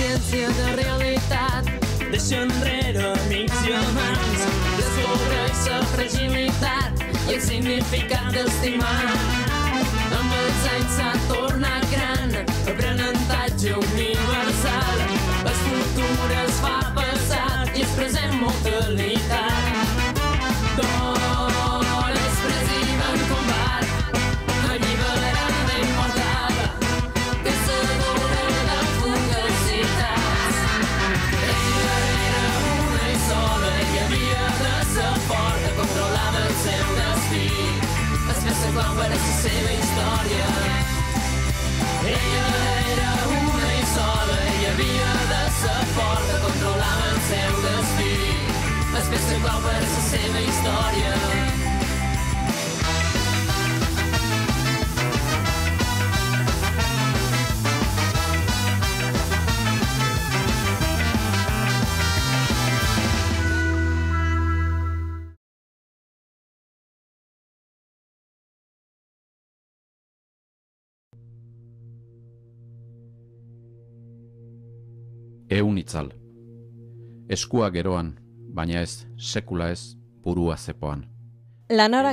consciència de realitat. Deixa enrere amics i amants, descobreix la fragilitat i el significat d'estimar. Amb els anys s'ha tornat Eun itzal. Eskua geroan, baina ez, sekula ez, burua zepoan. La Nora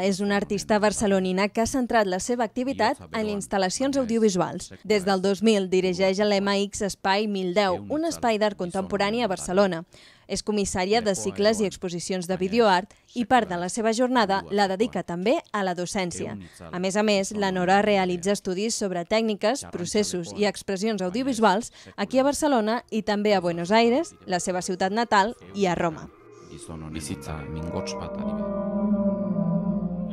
és una artista barcelonina que ha centrat la seva activitat en instal·lacions audiovisuals. Des del 2000 dirigeix l'MX Espai 1010, un espai d'art contemporani a Barcelona. És comissària de cicles i exposicions de videoart i part de la seva jornada la dedica també a la docència. A més a més, la Nora realitza estudis sobre tècniques, processos i expressions audiovisuals aquí a Barcelona i també a Buenos Aires, la seva ciutat natal, i a Roma. Bizitza mingots adibide.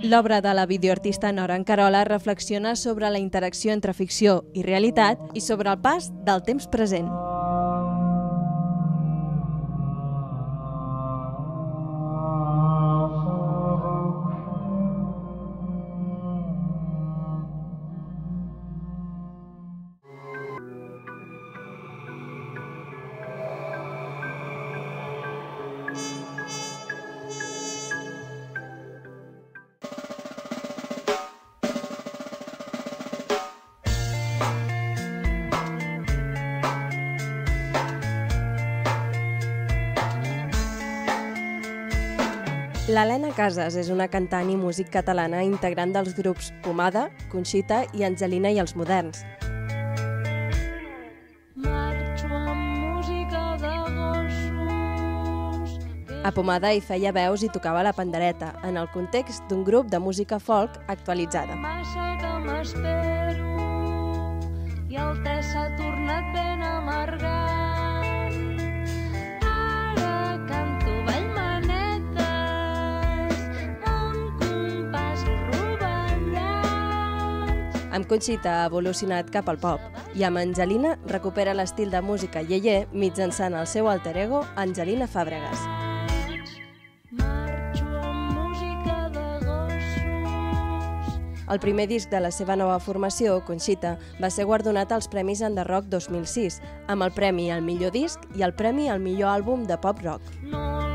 L'obra de la videoartista Nora Encarola reflexiona sobre la interacció entre ficció i realitat i sobre el pas del temps present. L'Helena Casas és una cantant i músic catalana integrant dels grups Pomada, Conxita i Angelina i els Moderns. A Pomada hi feia veus i tocava la pandereta, en el context d'un grup de música folk actualitzada. Massa que m'espero i el te s'ha tornat ben amargant. Amb Conxita ha evolucionat cap al pop i amb Angelina recupera l'estil de música yeye mitjançant el seu alter ego Angelina Fàbregas. El primer disc de la seva nova formació, Conxita, va ser guardonat als Premis Enderrock 2006, amb el premi al millor disc i el premi al millor àlbum de pop rock. No